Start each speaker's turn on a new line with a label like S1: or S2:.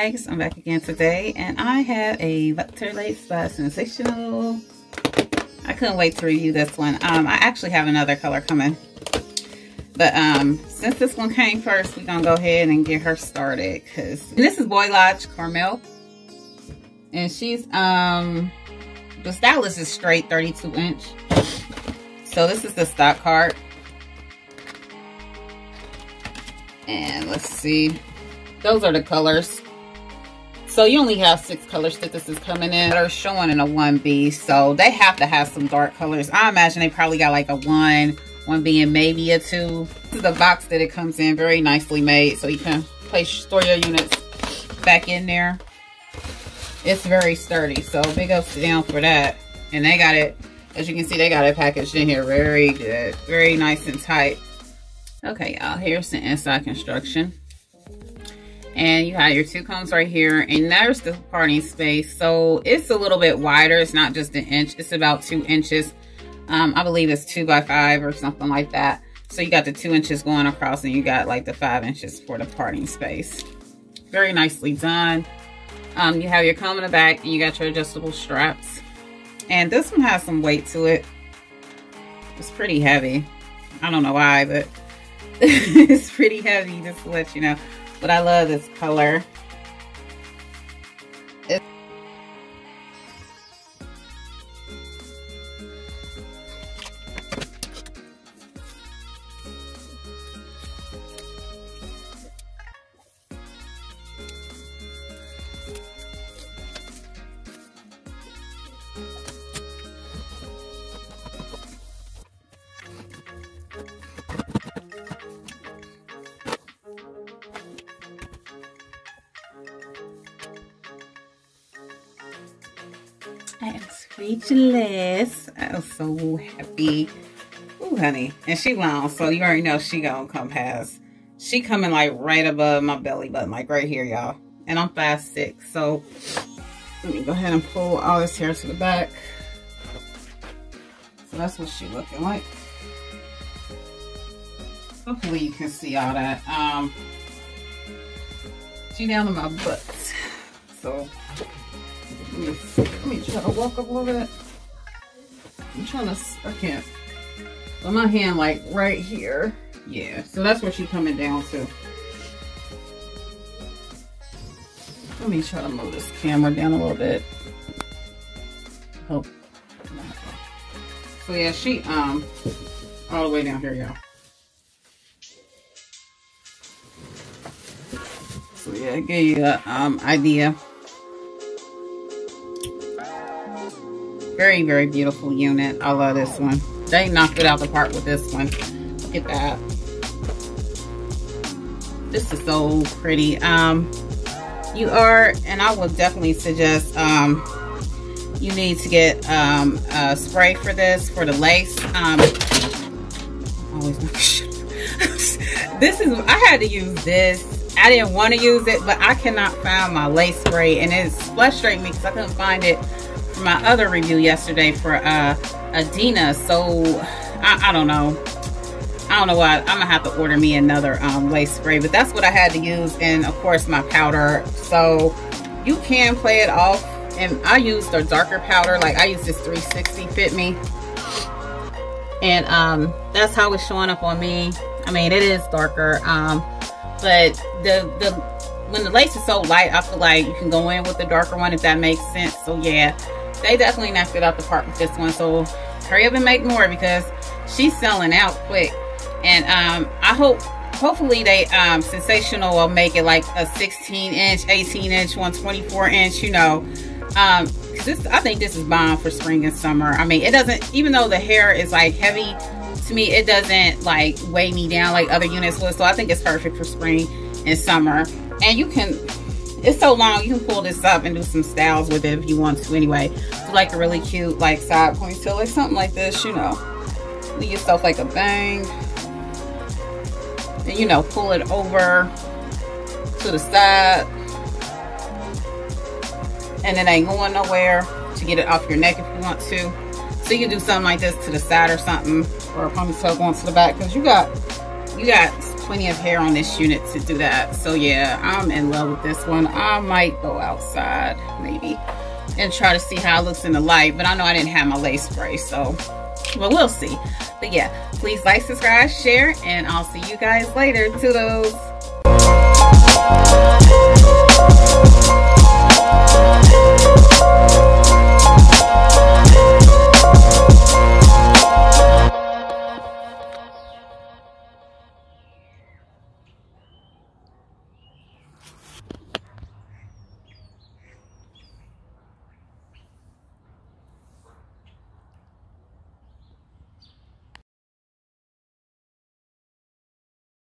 S1: bags i'm back again today and i have a Butta lace by Sensationnel. I couldn't wait to review this one. Um i actually have another color coming. But um since this one came first we're gonna go ahead and get her started because this is balayage carmel. And she's um the stylus is straight 32 inch. So this is the stock card. And let's see. Those are the colors so you only have six colors that this is coming in. That are showing in a 1b so they have to have some dark colors. I imagine they probably got like a one one being maybe a two. This is the box that it comes in very nicely made so you can place store your units back in there. It's very sturdy so big ups down for that. And they got it as you can see they got it packaged in here very good very nice and tight. Okay y'all here's the inside construction and you have your two combs right here and there's the parting space so it's a little bit wider it's not just an inch it's about two inches um, i believe it's two by five or something like that so you got the two inches going across and you got like the five inches for the parting space very nicely done um, you have your comb in the back and you got your adjustable straps. And this one has some weight to it. It's pretty heavy. I don't know why, but it's pretty heavy just to let you know. But I love this color. I am speechless. I'm so happy. Ooh, honey. And she long, so you already know she gonna come past. She coming like right above my belly button, like right here, y'all. And I'm fast six, so let me go ahead and pull all this hair to the back. So that's what she looking like. Hopefully you can see all that. Um, she down to my butt. So let me, let me try to walk up a little bit. I'm trying to, I can't. But my hand like right here. Yeah, so that's where she's coming down to. Let me try to move this camera down a little bit. Hope. So yeah, she, um, all the way down here, y'all. So yeah, I gave you an um, idea. Very, very beautiful unit. I love this one. They knocked it out the park with this one. Look at that. This is so pretty. Um, you are, and I would definitely suggest, um, you need to get um, a spray for this, for the lace. Um, always this is, I had to use this. I didn't want to use it, but I cannot find my lace spray, and it's frustrating me because I couldn't find it my other review yesterday for uh, Adina. So I, I, don't know. I don't know why. I'm gonna have to order me another um, lace spray, but that's what I had to use, and of course my powder. So you can play it off, and I used a darker powder. Like I used this 360 Fit Me, and um, that's how it's showing up on me. I mean, it is darker, um, but the the when the lace is so light, I feel like you can go in with the darker one if that makes sense. So yeah, they definitely knocked it out the park with this one. So hurry up and make more because she's selling out quick. And um, I hope, hopefully they, um, Sensationnel will make it like a 16 inch, 18 inch, 124 inch, you know. Um, this, I think this is bomb for spring and summer. I mean, it doesn't, even though the hair is like heavy, to me, it doesn't like weigh me down like other units would. So I think it's perfect for spring and summer. And you can, it's so long. You can pull this up and do some styles with it if you want to anyway. Do like a really cute like side ponytail like something like this you know. Leave yourself like a bang. And you know pull it over to the side. And it ain't going nowhere to get it off your neck if you want to. So you can do something like this to the side or something or a ponytail going to the back because you got you got plenty of hair on this unit to do that. So yeah, I'm in love with this one. I might go outside maybe and try to see how it looks in the light. But I know I didn't have my lace spray, so but we'll see. But yeah, please like, subscribe, share, and I'll see you guys later. Toodles.